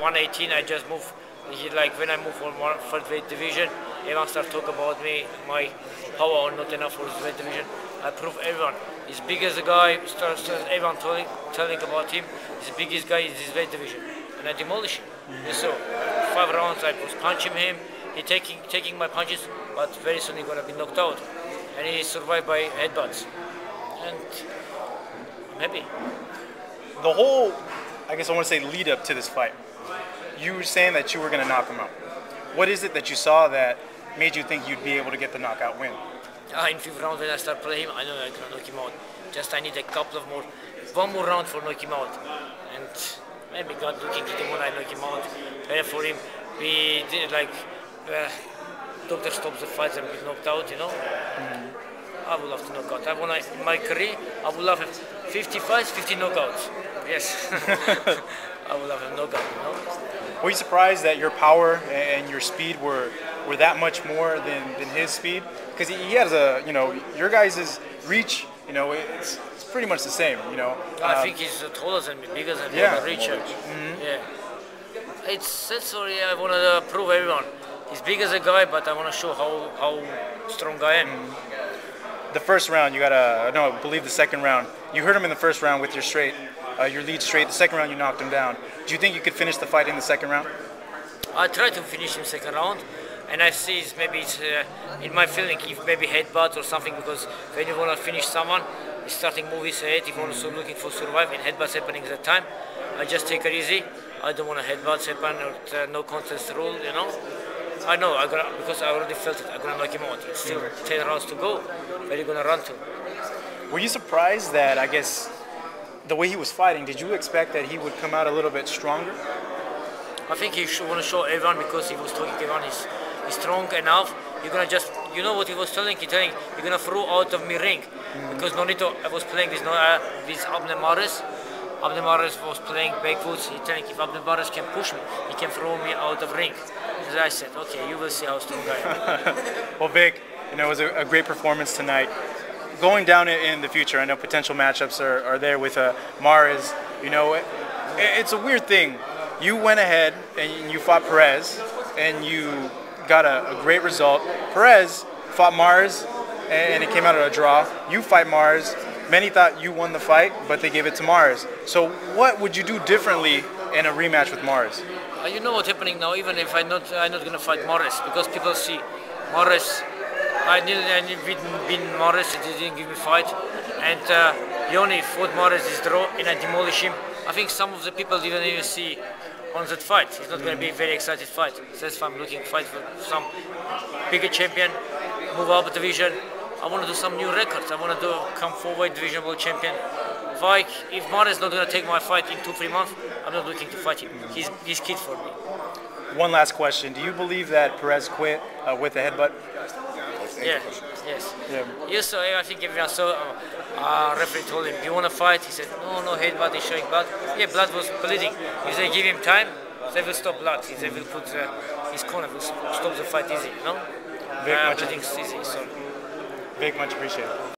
118, I just move. He, like when I move from one first weight division, everyone start talk about me, my power not enough for weight division. I prove everyone. He's big as a guy. Start, start everyone telling, telling about him. He's the biggest guy in his weight division, and I demolish him. And so five rounds, I was punching him. He taking taking my punches, but very soon he gonna be knocked out, and he survived by headbutts. And I'm happy. The whole, I guess I want to say, lead up to this fight, you were saying that you were going to knock him out. What is it that you saw that made you think you'd be able to get the knockout win? Uh, in fifth round when I start playing I know I can knock him out. Just I need a couple of more, one more round for knock him out. And maybe God looking at the when I knock him out. Better for him. We did like, uh, doctor stops the fight and be knocked out, you know. I would love to knock out. I want to, in my career, I would love 50 fights, 50 knockouts. Yes. I would love a knockout, you know. Were you surprised that your power and your speed were were that much more than, than his speed? Because he, he has a, you know, your guys' reach, you know, it's, it's pretty much the same, you know. I Um, think he's taller than me, bigger than me, yeah. richer. Yeah. It's that's sorry. I want to prove everyone. He's big as a guy, but I want to show how how strong I am. The first round, you got a, no, I believe the second round. You hurt him in the first round with your straight, uh, your lead straight. The second round, you knocked him down. Do you think you could finish the fight in the second round? I try to finish him second round, and I see it's maybe it's uh, in my feeling if maybe headbutt or something because when you want to finish someone, he's starting move his head. Want to looking for survive, and headbutts happening at that time, I just take it easy. I don't want to headbutt happen or uh, no contest rule, you know. I know I gonna because I already felt it. I'm gonna knock him out. It's still ten rounds to go. Where are you gonna run to? Were you surprised that, I guess, the way he was fighting, did you expect that he would come out a little bit stronger? I think he should want to show everyone because he was talking everyone he's, he's strong enough. You're gonna just, you know what he was telling? He telling you're gonna throw out of me ring because Nonito I was playing with uh, with Abner Mares. Abner Mares was playing backwoods. He telling if Abner Mares can push me, he can throw me out of ring. And I said, okay, you will see how strong I am. Well, Vic, you know, it was a, a great performance tonight. Going down in, in the future, I know potential matchups are, are there with uh, Mares. You know, it, it's a weird thing. You went ahead and you fought Perez, and you got a, a great result. Perez fought Mares, and it came out of a draw. You fight Mares. Many thought you won the fight, but they gave it to Mares. So, what would you do differently in a rematch with Mares? Uh, you know what's happening now. Even if I'm not, I'm not gonna fight Mares because people see Mares. I nearly, I beat, beat Mares. He didn't give me fight, and uh, Yonnhy fought Mares this draw, and I demolish him. I think some of the people didn't even see on that fight. It's not gonna be a very excited fight. That's why I'm looking fight for some bigger champion, move up the division. I want to do some new records. I want to do come forward division world champion. Like if Mares not gonna take my fight in two three months, I'm not looking to fight him. He's he's kid for me. One last question. Do you believe that Perez quit uh, with a headbutt? Yeah, yes. Yeah. Yes, so I think everyone saw. Uh, uh, referee told him, "Do you want to fight?" He said, "No, no headbutt. He's showing blood. Yeah, blood was bleeding. If they give him time, they will stop blood. If they will put uh, his corner, will stop the fight easy. You know, Very uh, much. easy. So." Vic, much appreciated.